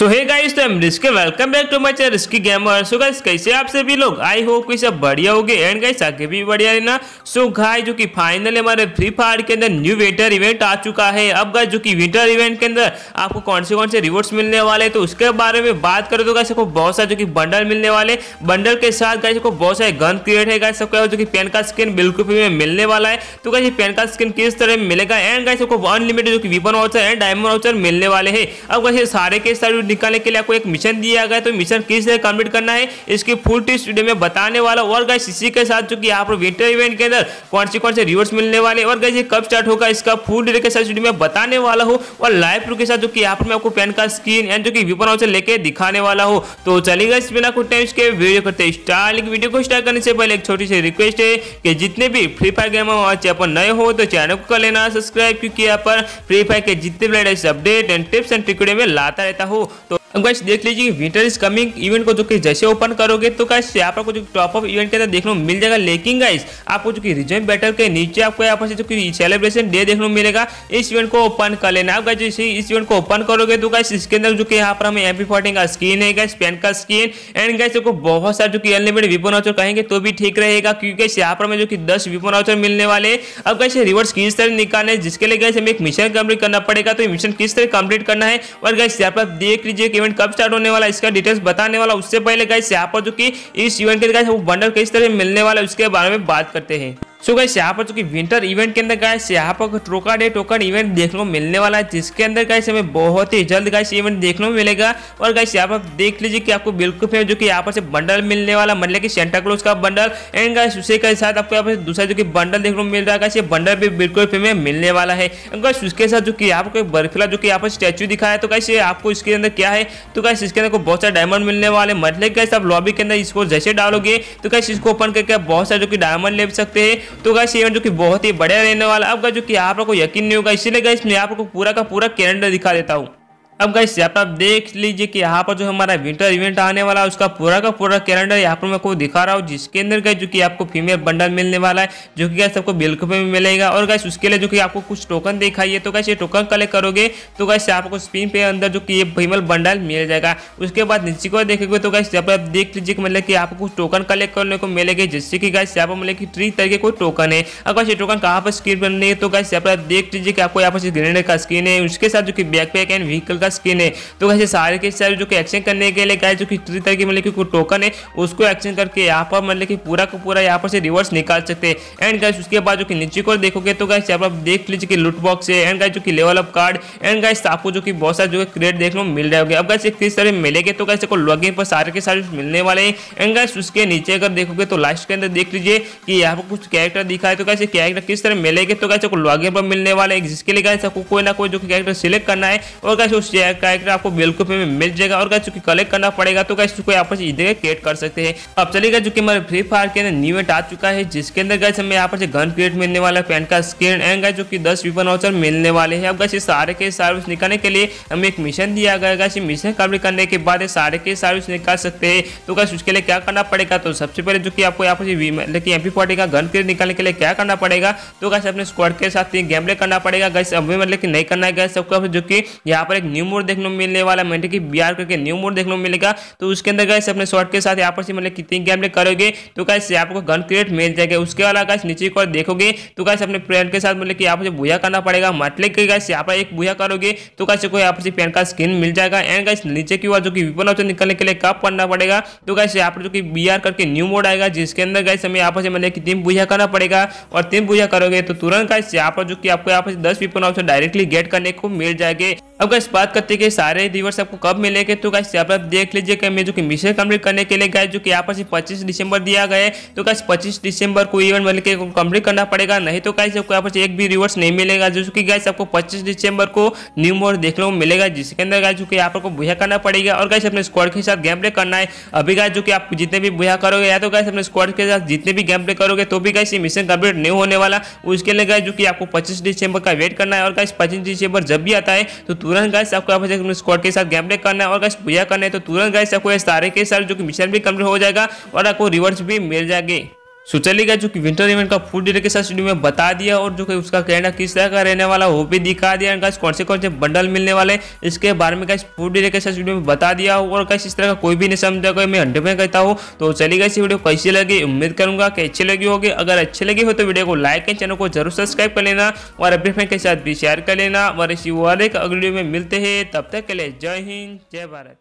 सो hey guys तो risk welcome back to my channel Risky Gamer so guys कैसे आप सभी लोग? आई होप कि सब बढ़िया होगे। एंड गाइस आगे भी बढ़िया है ना सो गाइस जो कि फाइनली हमारे फ्री फायर के अंदर न्यू विंटर इवेंट आ चुका है। अब गाइस जो कि विंटर इवेंट के अंदर आपको कौन से कौन से रिवॉर्ड्स मिलने वाले तो उसके बारे में बात करें तो गाइस आपको बहुत सारे जो कि बंडल मिलने वाले बंडल के साथ गाइस को बहुत सारे गन क्रिएट है गाइस सबको जो कि पेन का स्किन बिल्कुल फ्री में मिलने वाला है। तो गाइस ये पेन का स्किन किस तरह मिलेगा? एंड गाइस आपको अनलिमिटेड जो कि weapon voucher and diamond voucher मिलने वाले हैं। अब गाइस सारे के सारे निकालने के लिए आपको एक मिशन दिया गया तो मिशन किस तरह कंप्लीट करना है, इसकी फुल टिप्स वीडियो में बताने वाला और गाइस इसी के साथ जो कि यहाँ पर विंटर इवेंट के अंदर कौन से कौन से रिवॉर्ड्स मिलने वाले और गाइस ये कब स्टार्ट होगा, इसका फुल डिटेल के साथ वीडियो में बताने वाला हूँ। और लाइव प्रूफ के साथ जो कि यहाँ पर मैं आपको पेन का स्क्रीन एंड जो कि विपन वाउचर लेके दिखाने वाला हूँ। तो चलिएगा इस बिना कुछ टाइम इसके वीडियो करते स्टार्ट लेकिन वीडियो को स्टार्ट करने से पहले एक छोटी सी रिक्वेस्ट है कि जितने भी फ्री फायर गेम अपन नए हो तो चैनल को कर लेना सब्सक्राइब क्योंकि यहाँ पर फ्री फायर के जितने भी latest update and tips and trick में लाता रहता हूँ। तो अब गाइस देख लीजिए विंटर इज़ कमिंग इवेंट को जो कि जैसे ओपन करोगे तो गाइस यहाँ पर कुछ टॉप अप इवेंट के अंदर देखने को मिल जाएगा। लेकिन गाइस आपको जो कि रिजन बैटल के नीचे आपको यहाँ पर जो कि सेलिब्रेशन डे देखने को मिलेगा, इस इवेंट को ओपन कर लेना। आप गाइस जैसे इस इवेंट को ओपन करोगे तो गाइस इसके अंदर जो कि यहाँ पर हमें एमपी फोर्टीन का स्किन है गाइस पेन का स्किन एंड गाइस को बहुत सारे जो कि अनलिमिटेड विपन वाउचर कहेंगे तो भी ठीक रहेगा, क्योंकि यहाँ पर हमें जो कि दस विपन वाउचर मिलने वाले अब गाइस रिवर्स किस तरह निकालने जिसके लिए गाइस हमें एक मिशन कंप्लीट करना पड़ेगा तो मिशन किस तरह कंप्लीट करना है, और गाइस यहाँ पर देख लीजिए इवेंट कब स्टार्ट होने वाला इसका डिटेल्स बताने वाला उससे पहले गाइस यहाँ पर जो कि इस इवेंट के गाइस वो बंडल किस तरह मिलने वाला है, उसके बारे में बात करते हैं। सो गाइस यहाँ पर चूँकि विंटर इवेंट के अंदर गाइस यहाँ पर टोका डे टोकन इवेंट देखने को मिलने वाला है, जिसके अंदर गाइस हमें बहुत ही जल्द गाइस इवेंट देखने को मिलेगा। और गाइस यहाँ पर देख लीजिए कि आपको बिल्कुल फेम जो कि यहाँ पर से बंडल मिलने वाला मतलब कि सेंटा क्लोज का बंडल एंड गाइस उसी के साथ आपको यहाँ पर दूसरा जो कि बंडल देखने को मिल रहा है ये बंडल भी बिल्कुल फेम में मिलने वाला है। गाइस उसके साथ जो कि यहाँ पर बर्फिला जो कि यहाँ पर स्टैचू दिखाया तो गाइस आपको इसके अंदर क्या है? तो गाइस इसके अंदर बहुत सारे डायमंड मिलने वाले मतलब गाइस आप लॉबी के अंदर इसको जैसे डालोगे तो गाइस इसको ओपन करके बहुत सारे जो कि डायमंड ले सकते हैं। तो गाइस इवेंट जो कि बहुत ही बढ़िया रहने वाला है। अब जो कि आप लोग को यकीन नहीं होगा, इसीलिए गाइस मैं आप लोग को पूरा का पूरा कैलेंडर दिखा देता हूँ। अब गाइस यहाँ पर आप देख लीजिए कि यहाँ पर जो हमारा विंटर इवेंट आने वाला है, उसका पूरा का पूरा कैलेंडर यहाँ पर मैं आपको दिखा रहा हूँ, जिसके अंदर गए जो कि आपको फीमेल बंडल मिलने वाला है, जो कि गैस सबको बिल्कुल में मिलेगा। और गैस उसके लिए जो कि आपको कुछ टोकन दिखाइए तो गैस ये टोकन कलेक्ट करोगे तो गैस आपको स्पिन पे अंदर जो कि ये फीमेल बंडल मिल जाएगा। उसके बाद नीचे को देखेंगे तो गैस यहाँ पर आप देख लीजिए कि मतलब कि आपको कुछ टोकन कलेक्ट करने को मिलेगा, जिससे कि गैस यहाँ पर मतलब कि ट्री तरीके कोई टोकन है। अगर ये टोकन कहाँ पर स्क्रीन बनने है तो गैस यहाँ पर आप देख लीजिए कि आपको यहाँ पर ग्रेनेड का स्क्रीन है, उसके साथ जो कि बैकपैक एंड व्हीकल का स्किन है। तो वैसे सारे के सारे जो कि एक्शन करने के लिए गाइस जो कि किसी तरह की मतलब कि टोकन है, उसको एक्शन करके यहाँ पर मतलब कि पूरा का पूरा यहाँ पर से रिवर्स निकाल सकते हैं। एंड गाइस उसके बाद जो कि नीचे को देखोगे तो गाइस यहाँ पर आप देख लीजिए कि लूट बॉक्स है। एंड गाइस जो कि level up card and guys आपको जो कि बहुत सारे जो क्रेड देखने को मिल रहे होंगे। अब गाइस किस तरह मिलेंगे तो गाइस को लॉगिन पर सारे के सारे मिलने वाले हैं। एंड गाइस उसके नीचे अगर देखोगे तो लास्ट के अंदर देख लीजिए कि यहाँ पर कुछ कैरेक्टर दिखा है तो कैसे कैरेक्टर किस तरह मिलेंगे तो कैसे लॉगिन पर मिलने वाले जिसके लिए आपको कोई ना कोई जो कैरेक्टर सिलेक्ट करना है। और कैसे उस कैरेक्टर आपको बिल्कुल में मिल जाएगा और गाइस चूँकि कलेक्ट करना पड़ेगा तो गाइस को आपस इधर क्रिएट कर सकते हैं। अब चलिएगा जो कि हमारे फ्री फायर के अंदर न्यू इवेंट आ चुका है, जिसके अंदर गाइस, हमें यहाँ पर गन क्रिएट मिलने वाला है पेन का स्क्रीन एंड गाइस, जो कि दस वीपन वाउचर मिलने वाले हैं। अब गाइस सारे के सर्विस निकालने के लिए हमें एक मिशन दिया गया मिशन कंप्लीट करने के बाद सारे के सर्विस निकाल सकते हैं। तो गाइस, उसके लिए क्या करना पड़ेगा? तो सबसे पहले जो कि आपको यहाँ पर लेकिन एमपी फोर्टी का गन क्रिएट निकालने के लिए क्या करना पड़ेगा? तो गाइस, अपने स्क्वाड के साथ गेम करना पड़ेगा। गाइस अभी मतलब कि नहीं करना है। गाइस, सबको जो कि यहाँ पर एक मोड देखने को मिलने वाला है। मतलब कि बिहार करके न्यू मोड देखने को मिलेगा। तो उसके अंदर गैस अपने शॉर्ट के साथ यहाँ पर मतलब कितनी गेम करोगे? तो कैसे आपको गन क्रिएट मिल जाएगा। उसके अलावा गैस नीचे को देखोगे। तो कैसे अपने फ्रेंड के साथ मतलब कि पर भूया करना पड़ेगा। मतलब कि गैस यहाँ पर एक भूया करोगे। तो कैसे कोई यहाँ पर पेन का स्किन मिल जाएगा। एंड गैस नीचे की ओर जो कि विपन ऑप्शन निकलने के लिए कब करना पड़ेगा। तो कैसे यहाँ पर जो कि बी करके न्यू मोड आएगा, जिसके अंदर गैस हमें यहाँ पर मतलब कि तीन भूया करना पड़ेगा। और तीन भूया करोगे तो तुरंत गैस यहाँ पर जो कि आपको यहाँ पर दस विपन ऑप्शन डायरेक्टली गेट करने को मिल जाएँगे। अब गैस बात करते हैं कि सारे रिवर्स आपको कब मिलेंगे? तो गैस यहाँ पर आप देख लीजिए कि मैं जो कि मिशन कंप्लीट करने के लिए गए जो कि यहाँ पर पच्चीस दिसंबर दिया गया है। तो कैसे पच्चीस दिसंबर को इवेंट मतलब के कंप्लीट करना पड़ेगा। नहीं तो कैसे आपको यहाँ पर एक भी रिवर्स नहीं मिलेगा, जो कि गैस आपको पच्चीस दिसंबर को न्यू मोड देखने को मिलेगा, जिसके अंदर गए जो कि यहाँ पर को बुझा करना पड़ेगा। और गैस अपने स्क्वाड के साथ गेम प्ले करना है। अभी गए जो कि आप जितने भी बुझा करोगे, या तो गैस अपने स्क्वाड के साथ जितने भी गेम प्ले करोगे तो भी गैस ये मिशन कंप्लीट नहीं होने वाला। उसके लिए गए जो कि आपको पच्चीस दिसंबर का वेट करना है। और गैस पच्चीस दिसंबर जब भी आता है तो तुरंत गाइस आपको यहाँ पर स्क्वाड के साथ गेम प्ले करना है और गाइस पूजा करना है तो तुरंत गाइस आपको सारे के सारे जो कि मिशन भी कंप्लीट हो जाएगा और आपको रिवर्स भी मिल जाएँगे। सो चलेगा जो कि विंटर इवेंट का फ़ूड डिटेल के साथ वीडियो में बता दिया और जो कि उसका कहना किस तरह का रहने वाला वो भी दिखा दिया। गाइस कौन से कौन से बंडल मिलने वाले इसके बारे में गाइस फुल डिटेल के साथ वीडियो में बता दिया और गाइस इस तरह का कोई भी नहीं समझा कोई मैं हंड्रेड में कहता हूँ। तो चलेगा इस वीडियो कैसी लगी, उम्मीद करूँगा कि अच्छी लगी होगी। अगर अच्छी लगी हो तो वीडियो को लाइक एंड चैनल को ज़रूर सब्सक्राइब कर लेना और अपने फ्रेंड के साथ भी शेयर कर लेना। और इसी वाले अगले वीडियो में मिलते हैं, तब तक के लिए जय हिंद, जय भारत।